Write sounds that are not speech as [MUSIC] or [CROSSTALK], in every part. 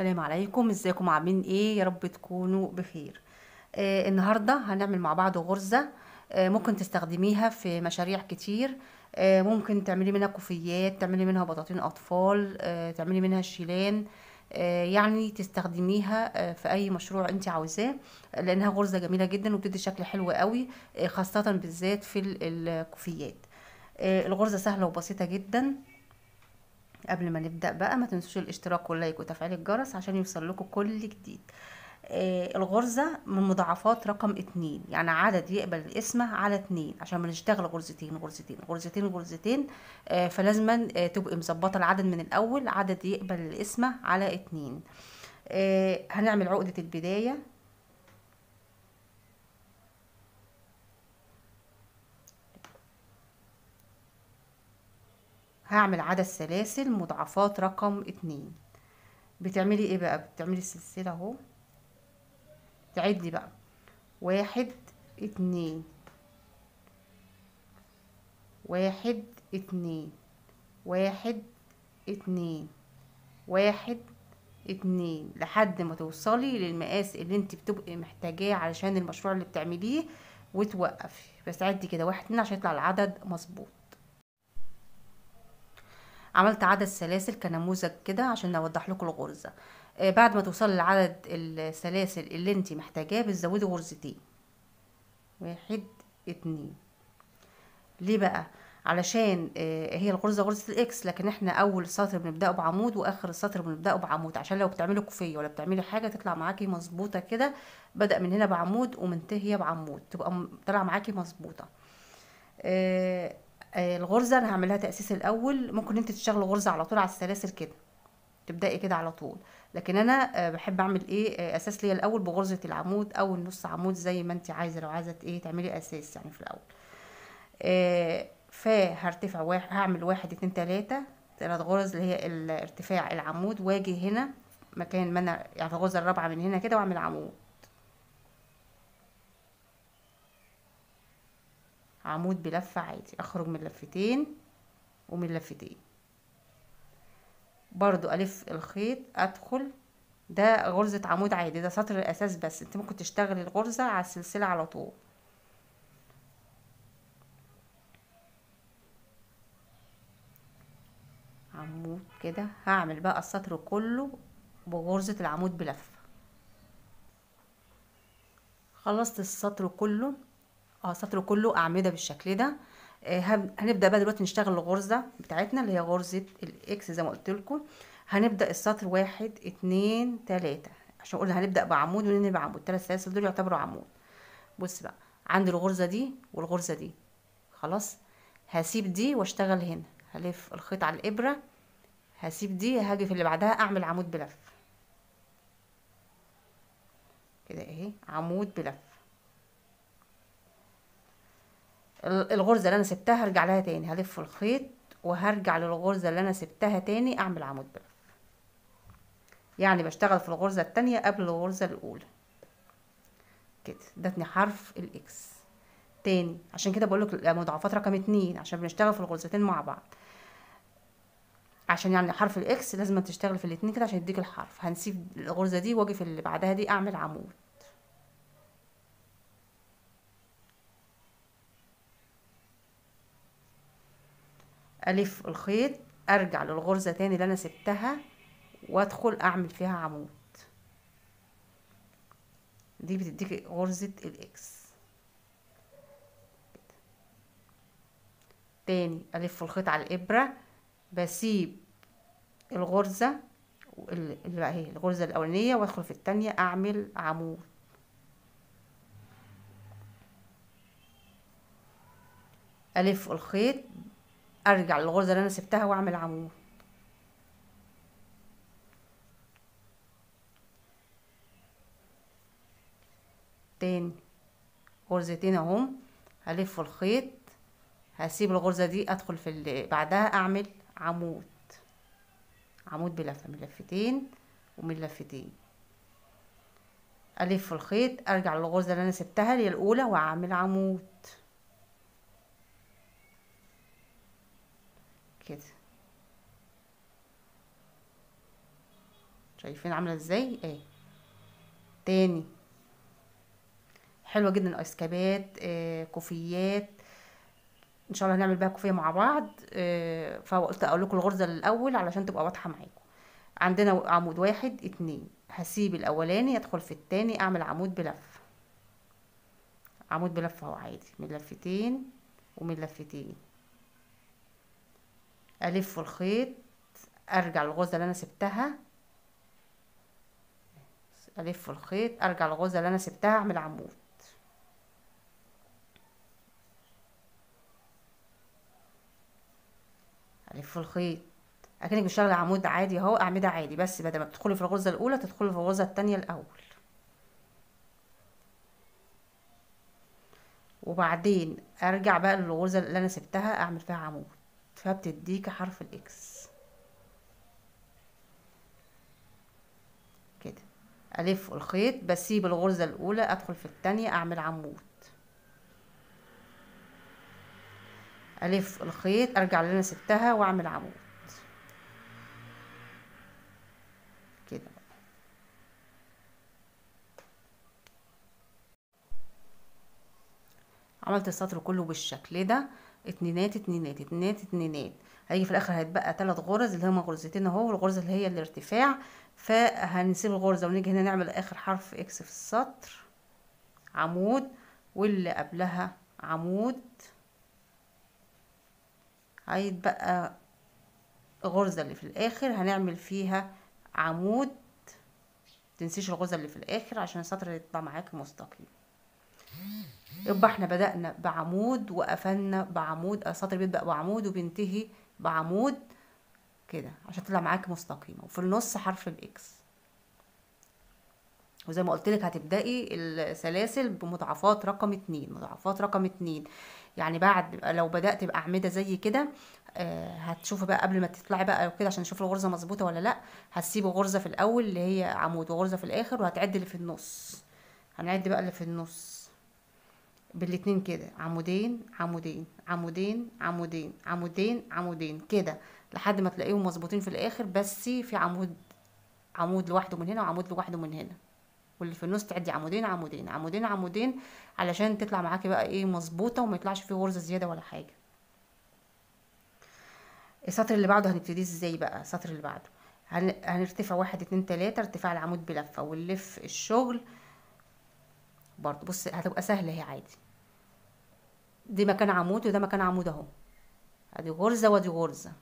السلام عليكم. ازيكم؟ عاملين إيه؟ يا رب تكونوا بخير. آه النهارده هنعمل مع بعض غرزة آه ممكن تستخدميها في مشاريع كتير. آه ممكن تعملي منها كوفيات تعملي منها بطاطين أطفال آه تعملي منها شيلان. آه يعني تستخدميها آه في أي مشروع انت عاوزاه لأنها غرزة جميلة جدا وبتدي شكل حلو قوي آه خاصة بالذات في ال- الكوفيات. آه الغرزة سهلة وبسيطة جدا. قبل ما نبدأ بقى ما تنسوش الاشتراك واللايك وتفعيل الجرس عشان يوصل لكم كل جديد. آه الغرزة من مضاعفات رقم اتنين يعني عدد يقبل القسمة على اتنين عشان بنشتغل غرزتين غرزتين غرزتين غرزتين. آه فلازما آه تبقي مظبطة العدد من الأول عدد يقبل القسمة على اتنين. آه هنعمل عقدة البداية. هعمل عدد سلاسل مضاعفات رقم اتنين. بتعملي إيه بقى؟ بتعملي السلسلة اهو. تعدي بقى. واحد اتنين. واحد اتنين. واحد اتنين. واحد اتنين. لحد ما توصلي للمقاس اللي انت بتبقي محتاجاه علشان المشروع اللي بتعمليه وتوقفي. بس عدي كده واحد اتنين عشان يطلع العدد مظبوط. عملت عدد سلاسل كنموذج كده عشان اوضح لكم الغرزة. آه بعد ما توصل لعدد السلاسل اللي انت محتاجاه بتزودي غرزتين. واحد اتنين. ليه بقى؟ علشان آه هي الغرزة غرزة الإكس لكن إحنا أول سطر بنبدأه بعمود وآخر السطر بنبدأه بعمود. عشان لو بتعملي كوفية ولا بتعملي حاجة تطلع معاكي مظبوطة كده. بدأ من هنا بعمود ومنتهية بعمود. تبقى طالعه معاكي مظبوطة. آه الغرزة أنا هعملها تأسيس الأول. ممكن أنت تشتغلي غرزة على طول على السلاسل كده تبدأي كده على طول. لكن أنا بحب أعمل إيه؟ أساس ليا الأول بغرزة العمود أو النص عمود زي ما أنت عايزة. لو عايزة إيه تعملي أساس يعني في الأول. فهرتفع واحد هعمل واحد اتنين تلاتة. تلات غرز اللي هي ارتفاع العمود. واجي هنا مكان ما أنا يعني الغرزه الرابعة من هنا كده وأعمل عمود. عمود بلفة عادي. أخرج من لفتين ومن لفتين. برضو ألف الخيط أدخل. ده غرزة عمود عادي ده سطر الأساس بس. أنت ممكن تشتغلي الغرزة على السلسلة على طول. عمود كده. هعمل بقى السطر كله بغرزة العمود بلفة. خلصت السطر كله. آه سطر كله أعمدة بالشكل ده. آه هنبدأ بقى دلوقتي نشتغل الغرزة بتاعتنا اللي هي غرزة ال X زي ما قلت لكم. هنبدأ السطر واحد اتنين تلاتة. عشان قلنا هنبدأ بعمود وننهي بعمود. الثلاث سلاسل دول يعتبروا عمود. بص بقى عندي الغرزة دي والغرزة دي. خلاص؟ هسيب دي واشتغل هنا. هلف الخيط على الإبرة. هسيب دي هاجي في اللي بعدها أعمل عمود بلف. كده أهي عمود بلف. الغرزة اللي أنا سبتها هرجع لها تاني هلف الخيط وهرجع للغرزة اللي أنا سبتها تاني أعمل عمود بلف يعني بشتغل في الغرزة التانية قبل الغرزة الأولى. كده ادتني حرف ال X تاني عشان كده بقولك مضاعفات رقم اتنين عشان بنشتغل في الغرزتين مع بعض. عشان يعني حرف ال X لازم تشتغل في الاتنين كده عشان يديك الحرف. هنسيب الغرزة دي وأجي في اللي بعدها دي أعمل عمود. ألف الخيط أرجع للغرزة تاني اللي أنا سبتها وأدخل أعمل فيها عمود. دي بتديك غرزة الاكس تاني ألف الخيط على الإبرة. بسيب الغرزة اللي بقى هي الغرزة الأولانية وأدخل في التانية أعمل عمود. ألف الخيط. أرجع للغرزة اللي أنا سبتها وأعمل عمود. تاني. غرزتين اهم هلف الخيط. هسيب الغرزة دي أدخل في اللي بعدها أعمل عمود. عمود بلفة من لفتين ومن لفتين. ألف الخيط. أرجع للغرزة اللي أنا سبتها اللي الأولى وأعمل عمود. كده. شايفين عاملة إزاي؟ اهي تاني. حلوة جدا ايسكابات آه كوفيات. إن شاء الله هنعمل بيها كوفية مع بعض. آه فقلت أقول لكم الغرزة الأول علشان تبقى واضحة معاكم. عندنا عمود واحد اتنين. هسيب الأولاني يدخل في التاني أعمل عمود بلف. عمود بلف أهو عادي من لفتين ومن لفتين. ألف الخيط أرجع للغرزه اللي أنا سبتها. ألف الخيط أرجع للغرزه اللي أنا سبتها أعمل عمود. ألف الخيط. أكنك بتشتغل عمود عادي أهو اعمده عادي بس بدل ما تدخلي في الغرزه الأولى تدخلي في الغرزه التانية الأول. وبعدين أرجع بقى للغرزه اللي أنا سبتها أعمل فيها عمود. فبتديك حرف الإكس. كده. ألف الخيط بسيب الغرزة الأولى أدخل في التانية أعمل عمود. ألف الخيط أرجع اللي أنا سبتها وأعمل عمود. كده. عملت السطر كله بالشكل ده. اتنينات اتنينات اتنينات اتنينات. هيجي في الآخر هيتبقى تلات غرز اللي هما غرزتين أهو والغرزه اللي هي الارتفاع. فهنسيب الغرزه ونيجي هنا نعمل آخر حرف إكس في السطر. عمود. واللي قبلها عمود. هيتبقى الغرزه اللي في الآخر. هنعمل فيها عمود. تنسيش الغرزه اللي في الآخر عشان السطر يطلع معاك مستقيم. يبقى إحنا بدأنا بعمود وقفلنا بعمود السطر بيبدأ بعمود وبينتهي بعمود كده عشان تطلع معاك مستقيمة. وفي النص حرف الإكس. وزي ما قلت لك هتبدأي السلاسل بمضاعفات رقم اتنين. مضاعفات رقم اتنين. يعني بعد لو بدأت بأعمدة زي كده آه هتشوفي بقى قبل ما تطلعي بقى كده عشان نشوف الغرزة مظبوطة ولا لأ هتسيبي غرزة في الأول اللي هي عمود وغرزة في الآخر وهتعد اللي في النص. هنعد بقى اللي في النص. بالاتنين كده. عمودين عمودين عمودين عمودين عمودين عمودين كده لحد ما تلاقيهم مظبوطين في الآخر بس في عمود عمود لوحده من هنا وعمود لوحده من هنا. واللي في النص تعدي عمودين عمودين عمودين عمودين علشان تطلع معاكي بقى إيه مظبوطة وما يطلعش فيه غرزه زيادة ولا حاجة. السطر اللي بعده هنبتدي إزاي بقى؟ السطر اللي بعده. هن... هنرتفع واحد اتنين تلاتة ارتفاع العمود بلفة ونلف الشغل برضه. بص هتبقى سهلة اهي عادي. دي مكان عمود وده مكان عمود اهو. ادي غرزة وادي غرزة.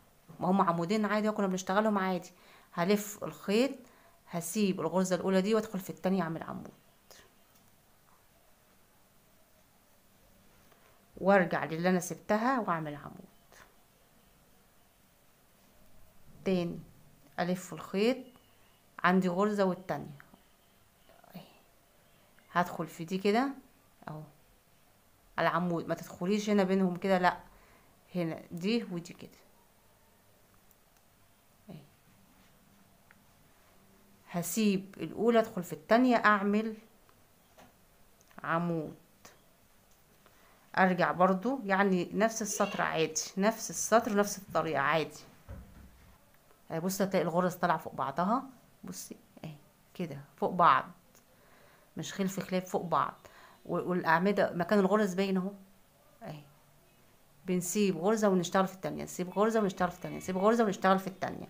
ما هم عمودين عادي كنا بنشتغلهم عادي. هلف الخيط هسيب الغرزة الأولى دي وادخل في التانية اعمل عمود. وارجع للي أنا سبتها واعمل عمود. تاني ألف الخيط. عندي غرزة والتانية. هدخل في دي كده أهو. على العمود ما تدخليش هنا بينهم كده لا. هنا دي ودي كده. هسيب الأولى أدخل في التانية أعمل عمود. أرجع برضو يعني نفس السطر عادي نفس السطر نفس الطريقة عادي. بصي هتلاقي الغرز طالعة فوق بعضها. بصي أهي كده فوق بعض. مش خلف خلاف فوق بعض. والأعمدة مكان الغرز باين أهو. أهي. بنسيب غرزة ونشتغل في التانية. نسيب غرزة ونشتغل في التانية. نسيب غرزة ونشتغل في التانية.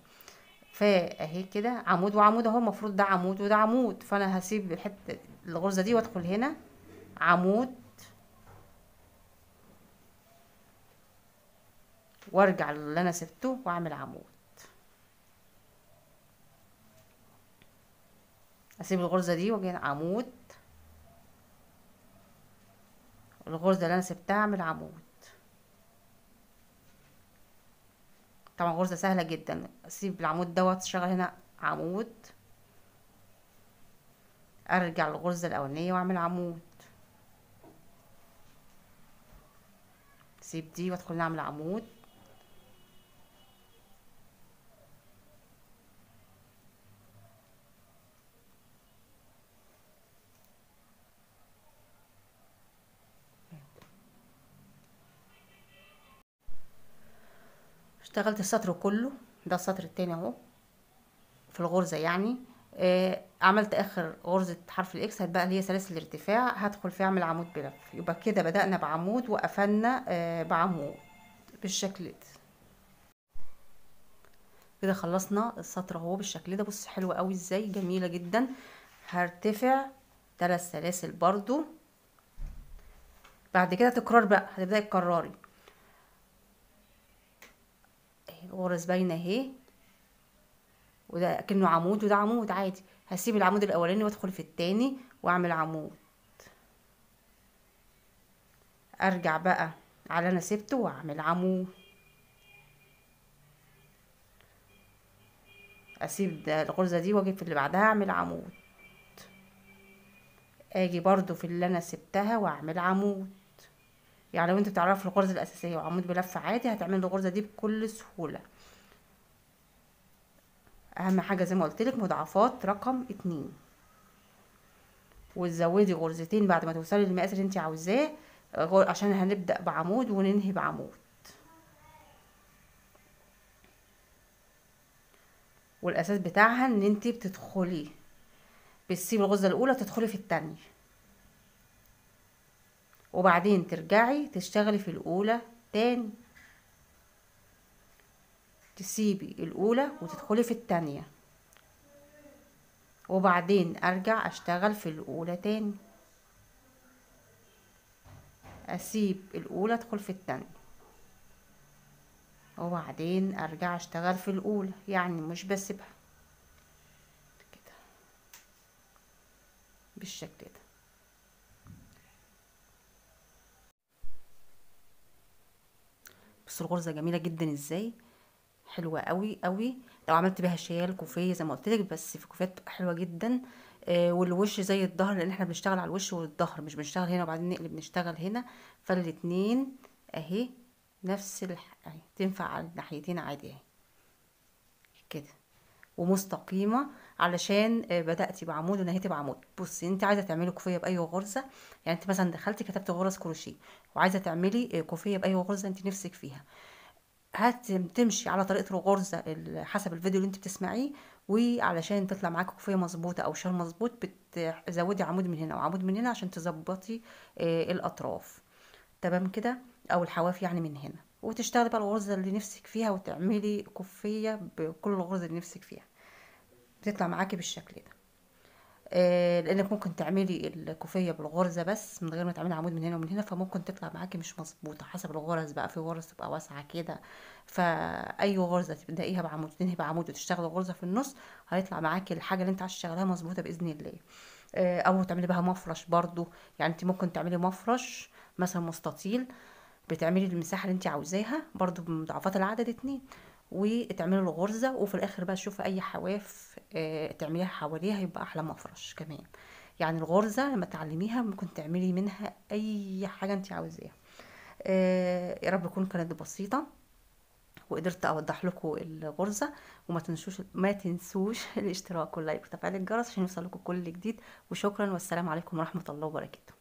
فاهي كده. عمود وعمود أهو. المفروض ده عمود وده عمود. فأنا هسيب الحتة الغرزة دي وأدخل هنا. عمود. وأرجع اللي أنا سبته وأعمل عمود. أسيب الغرزة دي وأجي عمود. الغرزة اللي أنا سبتها اعمل عمود طبعا غرزة سهلة جدا. أسيب العمود دوت أشتغل هنا عمود. أرجع للغرزه الأولانية وأعمل عمود. أسيب دي وأدخل نعمل عمود. اشتغلت السطر كله ده السطر التاني أهو في الغرزة يعني. آه عملت آخر غرزة حرف الإكس هتبقى اللي هي سلاسل الارتفاع هدخل فيها أعمل عمود بلف. يبقى كده بدأنا بعمود وقفلنا آه بعمود بالشكل ده. كده خلصنا السطر أهو بالشكل ده. بص حلوة قوي إزاي؟ جميلة جدا. هرتفع ثلاث سلاسل برضو. بعد كده تكرار بقى هتبدأي تكرري الغرز باينة اهي. وده كأنه عمود وده عمود عادي. هسيب العمود الأولاني وأدخل في التاني وأعمل عمود. أرجع بقى على أنا سبته وأعمل عمود. أسيب الغرزة دي وأجي في اللي بعدها أعمل عمود. آجي برضو في اللي أنا سبتها وأعمل عمود. يعني لو انت بتعرفي الغرزة الأساسية وعمود بلف عادي هتعملي الغرزة دي بكل سهولة. أهم حاجة زي ما قلت لك مضاعفات رقم اتنين. وتزودي غرزتين بعد ما توصلي للمقاس اللي انت عاوزاه عشان هنبدأ بعمود وننهي بعمود. والأساس بتاعها إن انت بتدخلي بتسيبي الغرزة الأولى تدخلي في التانية. وبعدين ترجعي تشتغلي في الأولى تاني. تسيبي الأولى وتدخلي في التانية. وبعدين أرجع أشتغل في الأولى تاني. أسيب الأولى أدخل في التانية. وبعدين أرجع أشتغل في الأولى يعني مش بسيبها. كده. بالشكل ده. بصوا الغرزه جميلة جدا إزاي؟ حلوة قوي قوي لو عملت بيها شيال كوفيه زي ما قلت لك بس في كوفيات بتبقى حلوة جدا. آه والوش زي الظهر لأن إحنا بنشتغل على الوش والظهر مش بنشتغل هنا وبعدين نقلب نشتغل هنا. فالاتنين أهي نفس الح... تنفع على الناحيتين عادي أهي. كده. ومستقيمة. علشان بدأتي بعمود ونهيتي بعمود. بصي انت عايزة تعملي كوفية بأي غرزة يعني انت مثلا دخلتي كتبت غرز كروشيه وعايزة تعملي كوفية بأي غرزة انت نفسك فيها. هتمشي على طريقة الغرزة حسب الفيديو اللي انت بتسمعيه وعلشان تطلع معاكي كوفية مظبوطة أو شال مظبوط بتزودي عمود من هنا وعمود من هنا عشان تظبطي الأطراف. تمام كده؟ أو الحواف يعني من هنا. وتشتغلي بقى الغرزة اللي نفسك فيها وتعملي كوفية بكل الغرز اللي نفسك فيها. بتطلع معاكي بالشكل ده. آه لأنك ممكن تعملي الكوفية بالغرزة بس من غير ما تعملي عمود من هنا ومن هنا فممكن تطلع معاكي مش مظبوطة حسب الغرز بقى. في غرز تبقى واسعة كده فأي غرزة تبدايها بعمود تنهي بعمود وتشتغلي غرزة في النص هيطلع معاكي الحاجة اللي انت عايزه تشتغلها مظبوطة بإذن الله. آه أو تعملي بها مفرش برضو. يعني انت ممكن تعملي مفرش مثلا مستطيل بتعملي المساحة اللي انت عاوزاها برضو بمضاعفات العدد اتنين. وتعملي الغرزة وفي الآخر بقى تشوفي أي حواف آه تعمليها حواليها يبقى أحلى مفرش كمان. يعني الغرزة لما تعلميها ممكن تعملي منها أي حاجة انت عاوزاها. آه يا رب تكون كانت بسيطة وقدرت أوضح لكم الغرزة وما تنسوش ما تنسوش [LAUGHS] الاشتراك واللايك وتفعيل الجرس عشان يوصل لكم كل جديد. وشكرا والسلام عليكم ورحمة الله وبركاته.